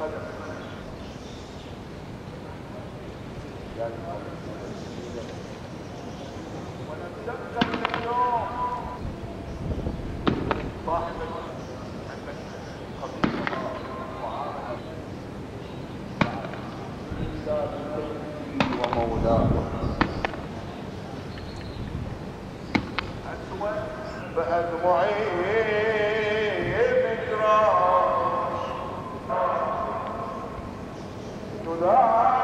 قدم ونتذكر من اليوم صاحب ومولاه أسود فأدمعين Deus.